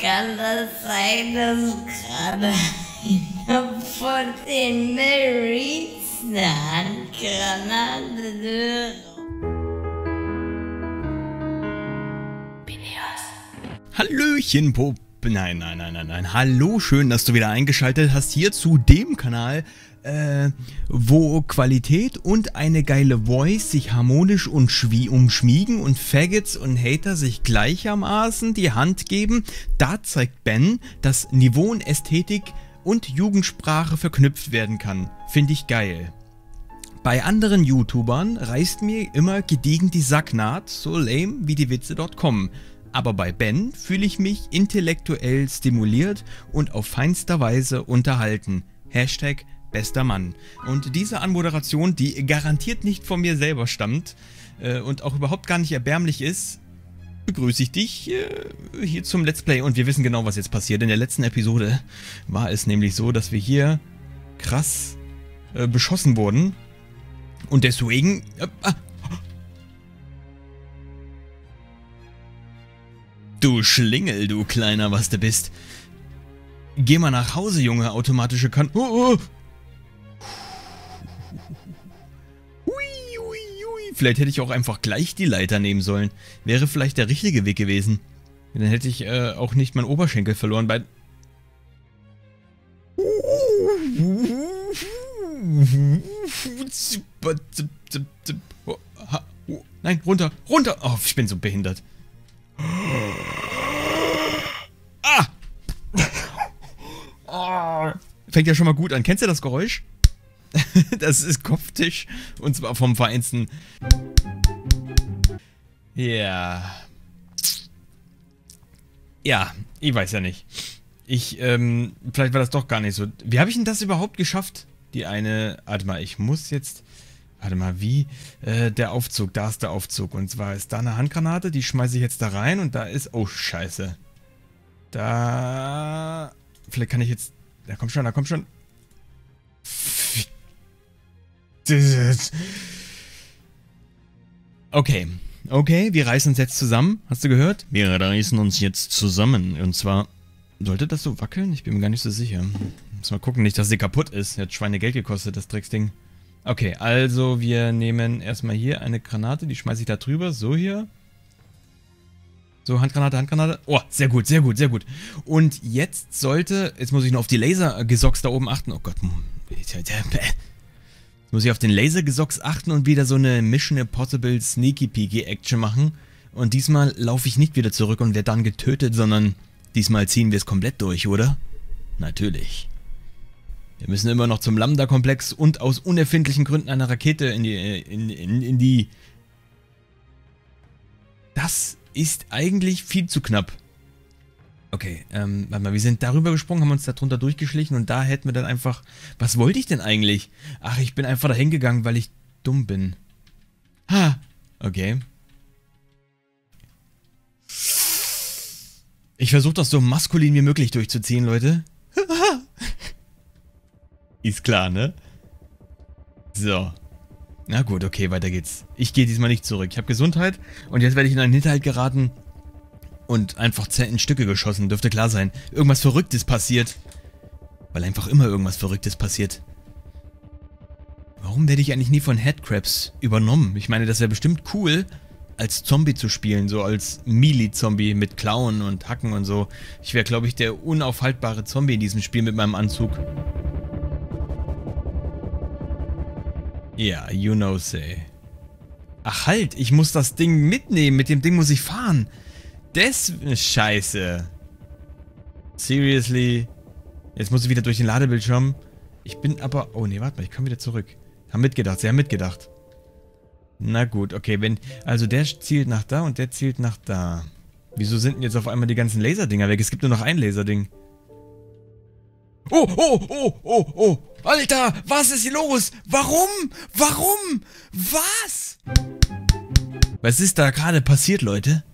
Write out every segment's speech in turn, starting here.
Kann das sein, dass gerade von den Marines eine Handgranate Hallöchen, Pop. Nein, nein, nein, nein, nein. Hallo, schön, dass du wieder eingeschaltet hast hier zu dem Kanal, äh, wo Qualität und eine geile Voice sich harmonisch und umschmiegen und Faggots und Hater sich gleichermaßen die Hand geben. Da zeigt Ben, dass Niveau und Ästhetik und Jugendsprache verknüpft werden kann. Finde ich geil. Bei anderen YouTubern reißt mir immer gediegen die Sacknaht, so lame wie die Witze dort kommen. Aber bei Ben fühle ich mich intellektuell stimuliert und auf feinster Weise unterhalten. Hashtag bester Mann. Und diese Anmoderation, die garantiert nicht von mir selber stammt äh, und auch überhaupt gar nicht erbärmlich ist, begrüße ich dich äh, hier zum Let's Play. Und wir wissen genau, was jetzt passiert. In der letzten Episode war es nämlich so, dass wir hier krass äh, beschossen wurden. Und deswegen... Äh, ah, Du Schlingel, du Kleiner, was du bist. Geh mal nach Hause, Junge, automatische Kan... Oh, oh. Hui, hui, hui. Vielleicht hätte ich auch einfach gleich die Leiter nehmen sollen. Wäre vielleicht der richtige Weg gewesen. Dann hätte ich äh, auch nicht meinen Oberschenkel verloren bei... Nein, runter, runter! Oh, ich bin so behindert. Ah! Fängt ja schon mal gut an. Kennst du das Geräusch? das ist Kopftisch. Und zwar vom Vereinsten. Ja. Ja, ich weiß ja nicht. Ich, ähm, vielleicht war das doch gar nicht so. Wie habe ich denn das überhaupt geschafft? Die eine, warte mal, ich muss jetzt, warte mal, wie? Äh, der Aufzug, da ist der Aufzug. Und zwar ist da eine Handgranate, die schmeiße ich jetzt da rein und da ist, oh, scheiße. Da, vielleicht kann ich jetzt, da kommt schon, da kommt schon. Okay, okay, wir reißen uns jetzt zusammen. Hast du gehört? Wir reißen uns jetzt zusammen. Und zwar, sollte das so wackeln? Ich bin mir gar nicht so sicher. Muss mal gucken, nicht, dass sie kaputt ist. Hat Schweine gekostet, das Drecksding. Okay, also wir nehmen erstmal hier eine Granate, die schmeiße ich da drüber. So hier. So, Handgranate, Handgranate. Oh, sehr gut, sehr gut, sehr gut. Und jetzt sollte, jetzt muss ich noch auf die Lasergesocks da oben achten. Oh Gott. Jetzt muss ich auf den Lasergesocks achten und wieder so eine Mission Impossible Sneaky Peeky Action machen. Und diesmal laufe ich nicht wieder zurück und werde dann getötet, sondern diesmal ziehen wir es komplett durch, oder? Natürlich. Wir müssen immer noch zum Lambda-Komplex und aus unerfindlichen Gründen eine Rakete in die, in, in, in die... Das ist eigentlich viel zu knapp. Okay, ähm, warte mal, wir sind darüber gesprungen, haben uns da drunter durchgeschlichen und da hätten wir dann einfach... Was wollte ich denn eigentlich? Ach, ich bin einfach da hingegangen, weil ich dumm bin. Ha, okay. Ich versuche das so maskulin wie möglich durchzuziehen, Leute. Ist klar, ne? So. Na gut, okay, weiter geht's. Ich gehe diesmal nicht zurück. Ich habe Gesundheit und jetzt werde ich in einen Hinterhalt geraten und einfach in Stücke geschossen. Dürfte klar sein. Irgendwas Verrücktes passiert. Weil einfach immer irgendwas Verrücktes passiert. Warum werde ich eigentlich nie von Headcrabs übernommen? Ich meine, das wäre bestimmt cool, als Zombie zu spielen, so als Melee-Zombie mit Klauen und Hacken und so. Ich wäre, glaube ich, der unaufhaltbare Zombie in diesem Spiel mit meinem Anzug. Ja, you know say. Ach halt, ich muss das Ding mitnehmen. Mit dem Ding muss ich fahren. Das... Scheiße. Seriously? Jetzt muss ich wieder durch den Ladebildschirm. Ich bin aber... Oh nee, warte mal, ich komme wieder zurück. Haben mitgedacht, sie haben mitgedacht. Na gut, okay, wenn... Also der zielt nach da und der zielt nach da. Wieso sind denn jetzt auf einmal die ganzen Laserdinger weg? Es gibt nur noch ein Laserding. Oh, oh, oh, oh, oh. Alter, was ist hier los? Warum? Warum? Was? Was ist da gerade passiert, Leute?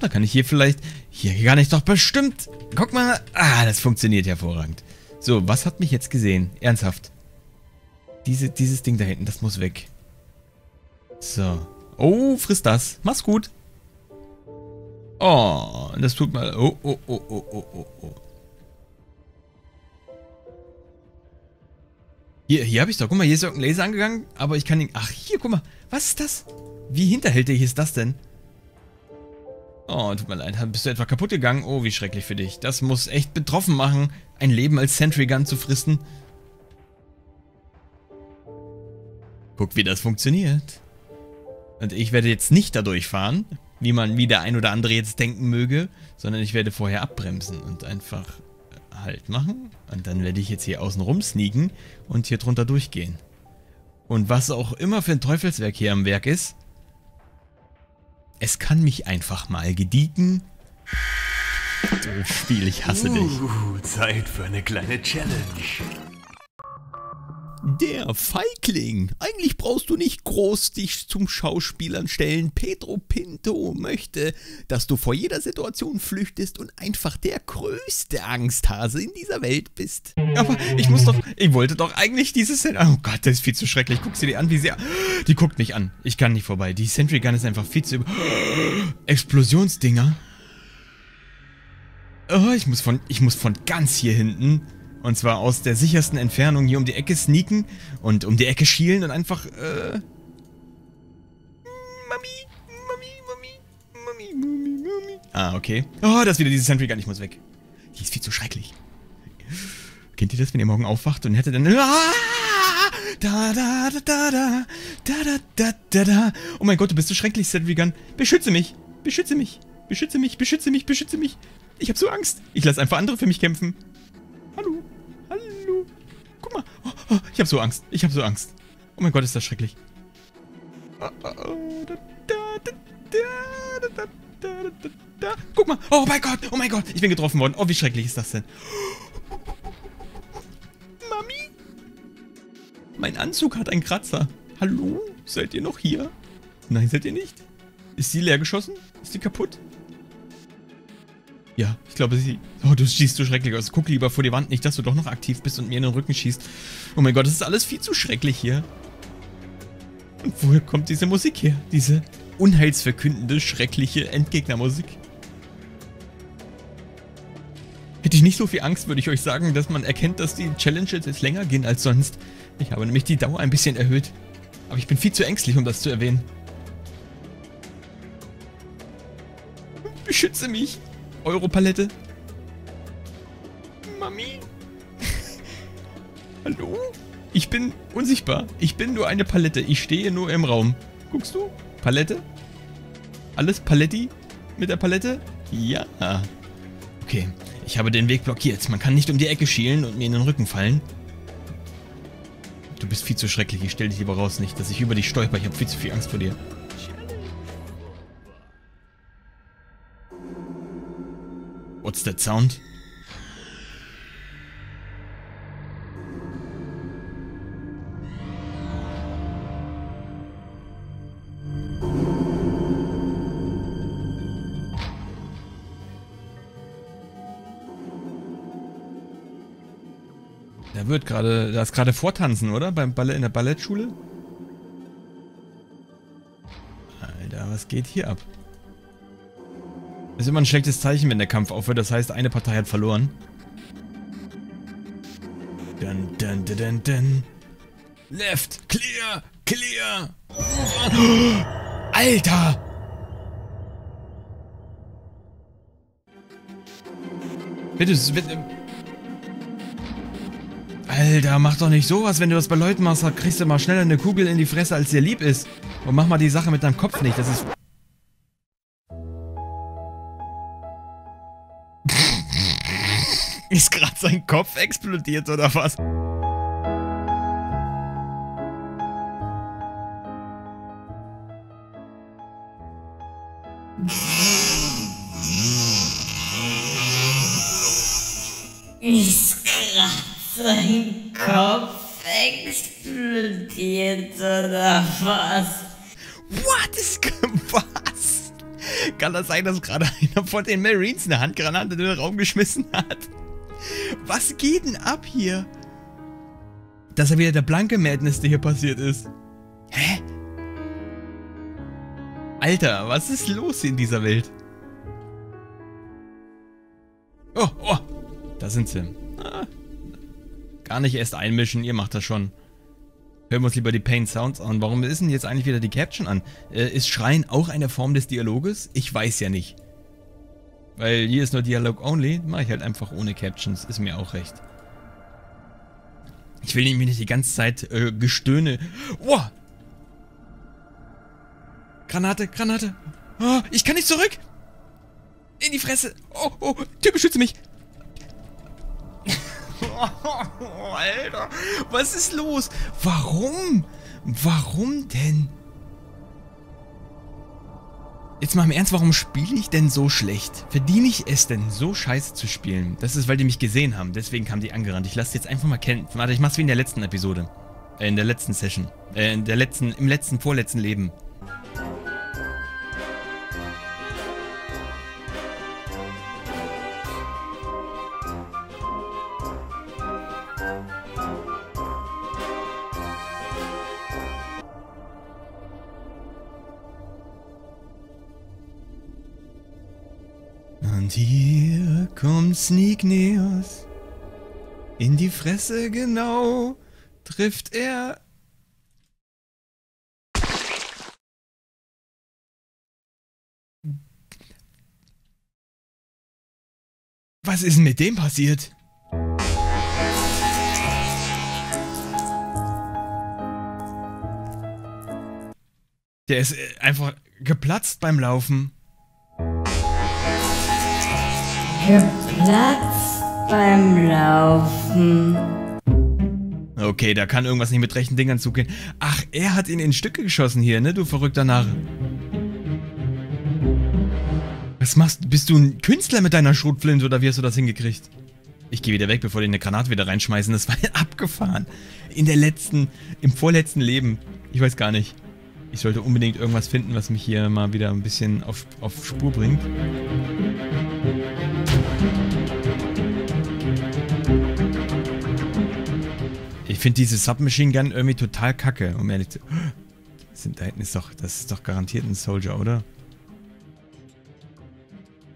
Da kann ich hier vielleicht... Hier kann ich doch bestimmt... Guck mal. Ah, das funktioniert hervorragend. So, was hat mich jetzt gesehen? Ernsthaft. Diese, dieses Ding da hinten, das muss weg. So. Oh, friss das. Mach's gut. Oh, das tut mal... Oh, oh, oh, oh, oh, oh, oh. Hier, hier habe ich doch. Guck mal, hier ist irgendein Laser angegangen, aber ich kann ihn... Ach, hier, guck mal. Was ist das? Wie hinterhältig ist das denn? Oh, tut mir leid. Bist du etwa kaputt gegangen? Oh, wie schrecklich für dich. Das muss echt betroffen machen, ein Leben als Sentry Gun zu fristen. Guck, wie das funktioniert. Und ich werde jetzt nicht dadurch fahren, wie man, wie der ein oder andere jetzt denken möge, sondern ich werde vorher abbremsen und einfach Halt machen. Und dann werde ich jetzt hier außen rum sneaken und hier drunter durchgehen. Und was auch immer für ein Teufelswerk hier am Werk ist, es kann mich einfach mal gediegen. Spiel, ich hasse dich. Uh, Zeit für eine kleine Challenge. Der Feigling. Eigentlich brauchst du nicht groß dich zum Schauspielern stellen. Pedro Pinto möchte, dass du vor jeder Situation flüchtest und einfach der größte Angsthase in dieser Welt bist. Aber ich muss doch, ich wollte doch eigentlich diese Sentry... Oh Gott, das ist viel zu schrecklich. Guck sie dir an, wie sehr... Die guckt mich an. Ich kann nicht vorbei. Die Sentry Gun ist einfach viel zu... Explosionsdinger. Oh, ich muss von, ich muss von ganz hier hinten und zwar aus der sichersten Entfernung hier um die Ecke sneaken und um die Ecke schielen und einfach, äh... Mami, Mami, Mami, Mami, Mami, Mami. Ah, okay. Oh, das ist wieder diese Sentry Gun, ich muss weg. Die ist viel zu schrecklich. Kennt ihr das, wenn ihr morgen aufwacht und hättet dann... Ah! Da, da, da, da, da, da, da, da, da. Oh mein Gott, du bist so schrecklich, Sentry Gun. Beschütze mich, beschütze mich, beschütze mich, beschütze mich, beschütze mich. Ich hab so Angst. Ich lasse einfach andere für mich kämpfen. Oh, ich habe so Angst. Ich habe so Angst. Oh mein Gott, ist das schrecklich. Guck mal. Oh mein Gott. Oh mein Gott. Ich bin getroffen worden. Oh, wie schrecklich ist das denn? Mami? Mein Anzug hat einen Kratzer. Hallo? Seid ihr noch hier? Nein, seid ihr nicht? Ist sie leer geschossen? Ist sie kaputt? Ja, ich glaube, sie... Oh, du schießt so schrecklich aus. Guck lieber vor die Wand, nicht, dass du doch noch aktiv bist und mir in den Rücken schießt. Oh mein Gott, das ist alles viel zu schrecklich hier. Und woher kommt diese Musik her? Diese unheilsverkündende, schreckliche Endgegnermusik. Hätte ich nicht so viel Angst, würde ich euch sagen, dass man erkennt, dass die Challenges jetzt länger gehen als sonst. Ich habe nämlich die Dauer ein bisschen erhöht. Aber ich bin viel zu ängstlich, um das zu erwähnen. Beschütze mich. Europalette. Mami? Hallo? Ich bin unsichtbar. Ich bin nur eine Palette. Ich stehe nur im Raum. Guckst du? Palette? Alles Paletti? Mit der Palette? Ja. Okay, ich habe den Weg blockiert. Man kann nicht um die Ecke schielen und mir in den Rücken fallen. Du bist viel zu schrecklich. Ich stell dich lieber raus. Nicht, dass ich über dich stolper. Ich habe viel zu viel Angst vor dir. What's that sound? Da wird gerade, da ist gerade Vortanzen, oder? Beim Ballett in der Ballettschule? Alter, was geht hier ab? Ist immer ein schlechtes Zeichen, wenn der Kampf aufhört. Das heißt, eine Partei hat verloren. Dun, dun, dun, dun, dun. Left, clear, clear. Alter! Bitte, bitte. Alter, mach doch nicht sowas, wenn du das bei Leuten machst, kriegst du mal schneller eine Kugel in die Fresse, als dir lieb ist. Und mach mal die Sache mit deinem Kopf nicht, das ist Ist gerade sein Kopf explodiert oder was? Ist gerade sein Kopf explodiert oder was? What is was? Kann das sein, dass gerade einer von den Marines eine Handgranate in den Raum geschmissen hat? Was geht denn ab hier? Dass er wieder der blanke Madness, der hier passiert ist. Hä? Alter, was ist los in dieser Welt? Oh, oh, da sind sie. Ah, gar nicht erst einmischen, ihr macht das schon. Hören wir uns lieber die Pain Sounds an. Warum ist denn jetzt eigentlich wieder die Caption an? Äh, ist Schreien auch eine Form des Dialoges? Ich weiß ja nicht. Weil hier ist nur Dialog only, mache ich halt einfach ohne Captions, ist mir auch recht. Ich will nämlich nicht die ganze Zeit äh, Gestöhne. Oh! Granate, Granate. Oh, ich kann nicht zurück! In die Fresse! Oh, oh, Typ, beschütze mich! Alter, was ist los? Warum? Warum denn? Jetzt mal im Ernst, warum spiele ich denn so schlecht? Verdiene ich es denn, so scheiße zu spielen? Das ist, weil die mich gesehen haben. Deswegen kamen die angerannt. Ich lasse jetzt einfach mal kennen. Warte, ich mach's wie in der letzten Episode. Äh, in der letzten Session. Äh, in der letzten, im letzten, vorletzten Leben. Kommt Sneak Neos. In die Fresse genau trifft er. Was ist denn mit dem passiert? Der ist äh, einfach geplatzt beim Laufen. Geplatzt beim Laufen. Okay, da kann irgendwas nicht mit rechten Dingern zugehen. Ach, er hat ihn in Stücke geschossen hier, ne, du verrückter Narr. Was machst du? Bist du ein Künstler mit deiner Schrotflinte oder wie hast du das hingekriegt? Ich gehe wieder weg, bevor die eine Granate wieder reinschmeißen. Das war abgefahren. In der letzten, im vorletzten Leben. Ich weiß gar nicht. Ich sollte unbedingt irgendwas finden, was mich hier mal wieder ein bisschen auf, auf Spur bringt. Ich finde diese Submachine Gun irgendwie total kacke, um ehrlich zu... Sind, da hinten ist doch... Das ist doch garantiert ein Soldier, oder?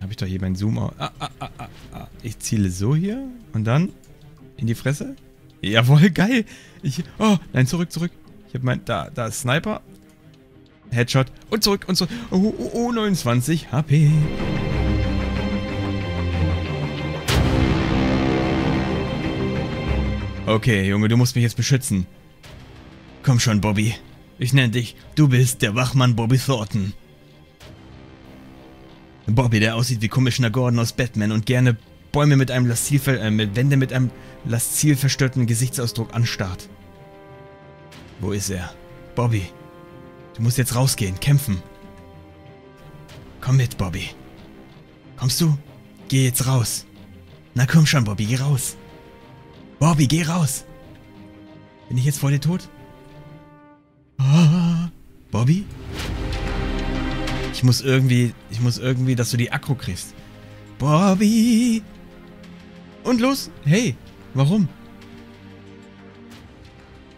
Habe ich doch hier meinen Zoom... Ah, ah, ah, ah, ah. Ich ziele so hier und dann in die Fresse. Jawohl, geil. Ich... Oh, nein, zurück, zurück. Ich habe mein... Da, da ist Sniper. Headshot. Und zurück und zurück. Oh, oh, oh, 29 HP. Okay, Junge, du musst mich jetzt beschützen. Komm schon, Bobby. Ich nenne dich. Du bist der Wachmann Bobby Thornton. Bobby, der aussieht wie Commissioner Gordon aus Batman und gerne Bäume mit einem lasziv, äh, mit Wände mit einem lasziv verstörten Gesichtsausdruck anstarrt. Wo ist er? Bobby. Du musst jetzt rausgehen, kämpfen. Komm mit, Bobby. Kommst du? Geh jetzt raus. Na komm schon, Bobby, geh raus. Bobby, geh raus. Bin ich jetzt vor dir tot? Ah, Bobby? Ich muss irgendwie, ich muss irgendwie, dass du die Akku kriegst. Bobby! Und los! Hey, warum?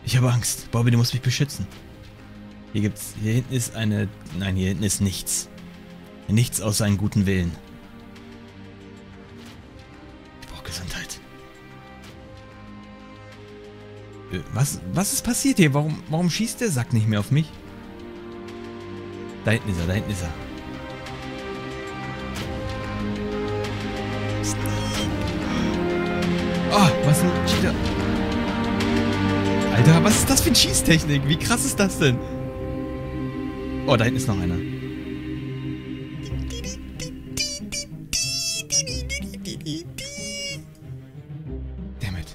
Ich habe Angst. Bobby, du musst mich beschützen. Hier gibt's, hier hinten ist eine, nein, hier hinten ist nichts. Nichts außer einen guten Willen. Ich brauche Gesundheit. Äh, Was, was ist passiert hier? Warum, warum schießt der Sack nicht mehr auf mich? Da hinten ist er, da hinten ist er. Oh, was ein Cheater. Alter, was ist das für eine Schießtechnik? Wie krass ist das denn? Oh, da hinten ist noch einer. Dammit.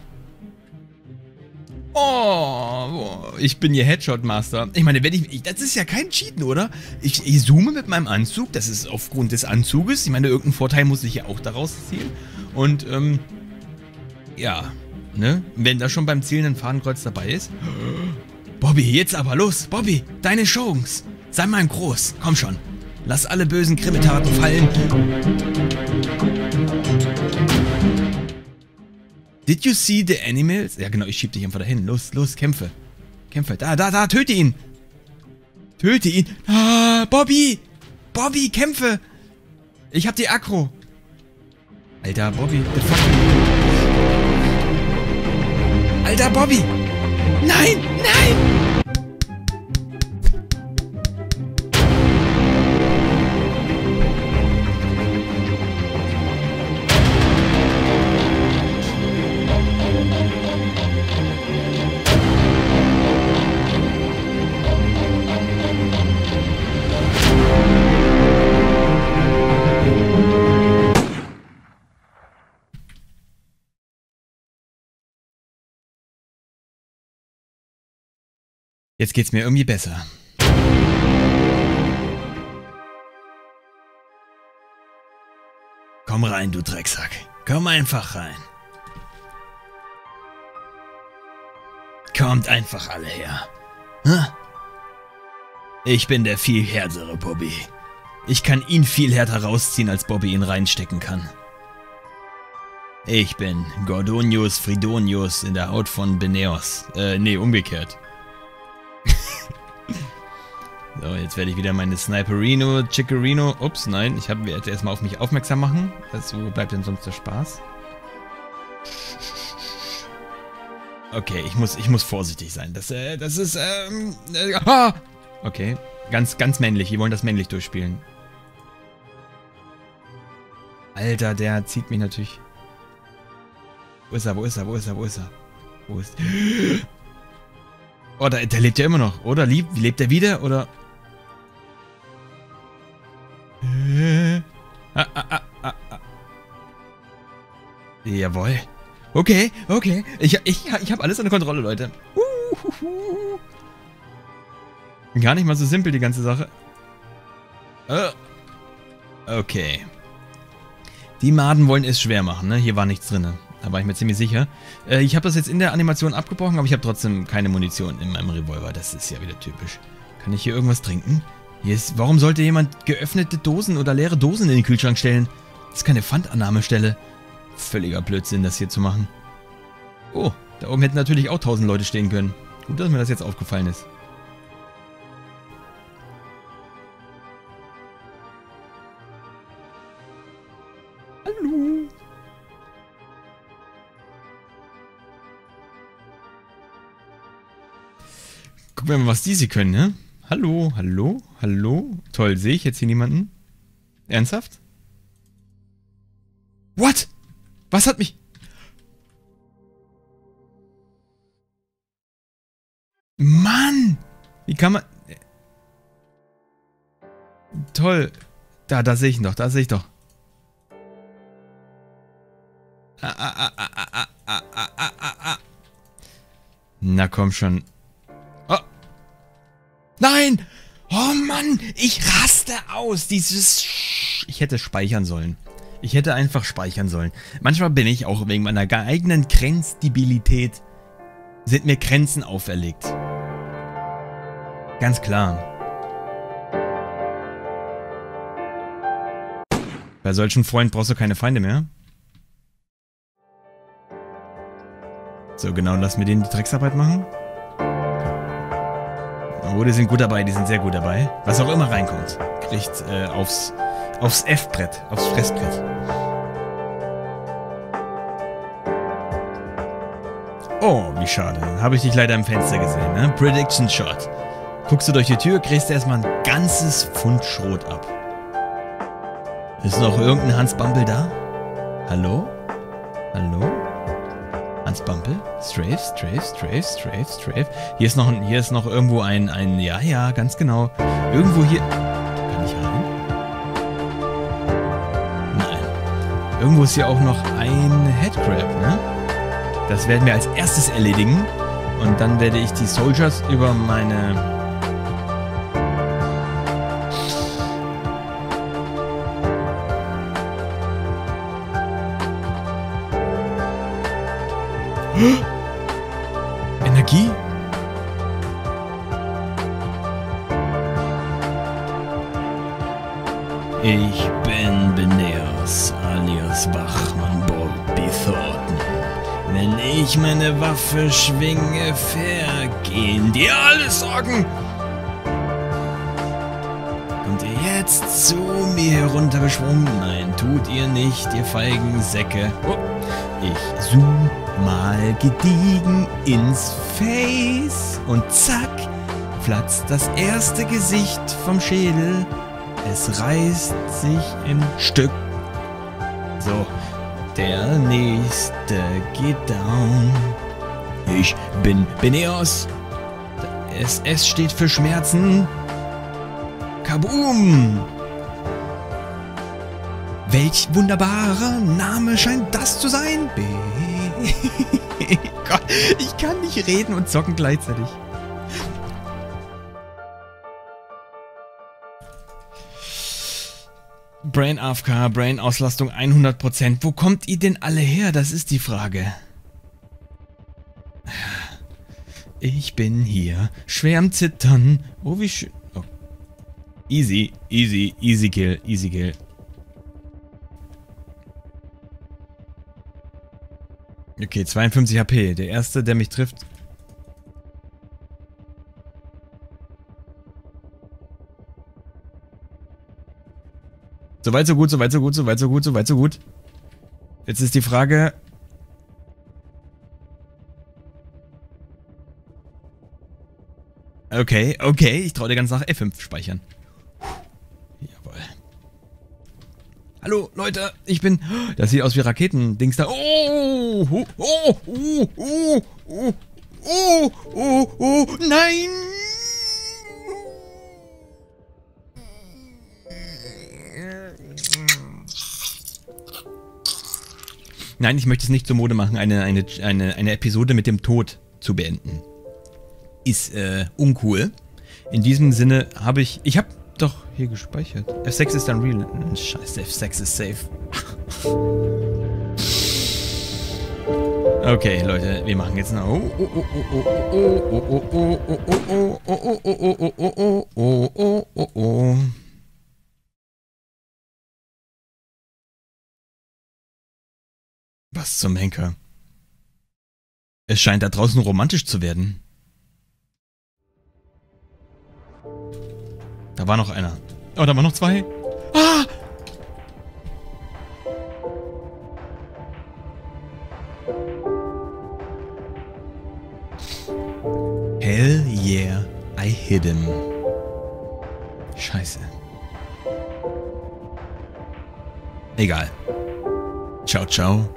Oh, ich bin hier Headshot Master. Ich meine, wenn ich, ich, das ist ja kein Cheaten, oder? Ich, ich zoome mit meinem Anzug, das ist aufgrund des Anzuges. Ich meine, irgendeinen Vorteil muss ich ja auch daraus ziehen. Und, ähm, ja, ne? Wenn da schon beim Zielen ein Fadenkreuz dabei ist. Bobby, jetzt aber los. Bobby, deine Chance. Sei mal ein Groß. Komm schon. Lass alle bösen Krimitaten fallen. Did you see the animals? Ja genau, ich schieb dich einfach dahin. Los, los, kämpfe. Kämpfe. Da, da, da, töte ihn. Töte ihn. Ah, Bobby. Bobby, kämpfe! Ich hab die Akro. Alter, Bobby, the fuck? Alter, Bobby! Nein, nein! Jetzt geht's mir irgendwie besser. Komm rein, du Drecksack. Komm einfach rein. Kommt einfach alle her. Ich bin der viel härtere Bobby. Ich kann ihn viel härter rausziehen, als Bobby ihn reinstecken kann. Ich bin Gordonius Fridonius in der Haut von Beneos. Äh, nee, umgekehrt. So, jetzt werde ich wieder meine Sniperino, Chickerino. Ups, nein, ich habe jetzt erstmal auf mich aufmerksam machen. Also, wo bleibt denn sonst der Spaß? Okay, ich muss, ich muss vorsichtig sein. Das, äh, das ist, ähm, äh, ah! Okay, ganz, ganz männlich. Wir wollen das männlich durchspielen. Alter, der zieht mich natürlich... Wo ist er, wo ist er, wo ist er, wo ist er? Wo ist... Oh, der, der lebt ja immer noch, oder? Lieb, lebt er wieder, oder? Jawohl. Okay, okay. Ich, ich, ich habe alles unter Kontrolle, Leute. Uhuhu. Gar nicht mal so simpel, die ganze Sache. Oh. Okay. Die Maden wollen es schwer machen, ne? Hier war nichts drin. Da war ich mir ziemlich sicher. Äh, ich habe das jetzt in der Animation abgebrochen, aber ich habe trotzdem keine Munition in meinem Revolver. Das ist ja wieder typisch. Kann ich hier irgendwas trinken? Hier ist, warum sollte jemand geöffnete Dosen oder leere Dosen in den Kühlschrank stellen? Das ist keine Pfandannahmestelle. Völliger Blödsinn, das hier zu machen. Oh, da oben hätten natürlich auch tausend Leute stehen können. Gut, dass mir das jetzt aufgefallen ist. Hallo. Gucken wir mal, was diese können, ne? Hallo, hallo, hallo. Toll, sehe ich jetzt hier niemanden? Ernsthaft? What? Was hat mich... Mann! Wie kann man... Toll. Da, da sehe ich ihn doch, da sehe ich doch. Ah, ah, ah, ah, ah, ah, ah, ah, ah, ah. Na komm schon. Oh. Nein! Oh Mann, ich raste aus. Dieses... Sch ich hätte speichern sollen. Ich hätte einfach speichern sollen. Manchmal bin ich auch wegen meiner eigenen Grenzstabilität sind mir Grenzen auferlegt. Ganz klar. Bei solchen Freunden brauchst du keine Feinde mehr. So, genau, lass mir denen die Drecksarbeit machen. Oh, die sind gut dabei, die sind sehr gut dabei. Was auch immer reinkommt, kriegt äh, aufs, aufs F-Brett, aufs Fressbrett. Oh, wie schade. Habe ich dich leider im Fenster gesehen, ne? Prediction Shot. Guckst du durch die Tür, kriegst du erstmal ein ganzes Pfund Schrot ab. Ist noch irgendein Hans Bumble da? Hallo? Hallo? Hans Bumble? Strafe, Strafe, Strafe, Strafe, Strafe. Hier ist noch, hier ist noch irgendwo ein, ein, ja, ja, ganz genau. Irgendwo hier... Kann ich rein? Irgendwo ist hier auch noch ein Headcrab, ne? Das werden wir als erstes erledigen. Und dann werde ich die Soldiers über meine... Waffe schwinge, vergehen dir alle Sorgen. Kommt ihr jetzt zu mir heruntergeschwommen? Nein, tut ihr nicht, ihr feigen Säcke. Oh, ich zoom mal gediegen ins Face und zack, platzt das erste Gesicht vom Schädel. Es reißt sich im Stück. So, der nächste geht down. Ich bin Beneos. SS steht für Schmerzen. Kaboom! Welch wunderbarer Name scheint das zu sein? B. Gott, ich kann nicht reden und zocken gleichzeitig. Brain AFK, Brain Auslastung 100%. Wo kommt ihr denn alle her? Das ist die Frage. Ich bin hier, schwer am Zittern. Oh, wie schön. Oh. Easy, easy, easy kill, easy kill. Okay, 52 HP. Der erste, der mich trifft. Soweit so gut, soweit so gut, soweit so gut, soweit so gut. Jetzt ist die Frage, Okay, okay, ich traue dir ganz nach F5 speichern. Jawohl. Hallo, Leute, ich bin... Das sieht aus wie Raketendings da. Oh, oh, oh, oh, oh, oh, oh, oh, oh, nein! Nein, ich möchte es nicht zur Mode machen, eine, eine, eine, eine Episode mit dem Tod zu beenden ist äh, uncool. In diesem Sinne habe ich... Ich habe doch hier gespeichert. F6 ist dann real. Scheiße, F6 ist safe. Okay, Leute, wir machen jetzt noch. Was zum Henker? Es scheint da draußen romantisch zu werden. Da war noch einer. Oh, da waren noch zwei. Ah! Hell yeah, I hit him. Scheiße. Egal. Ciao, ciao.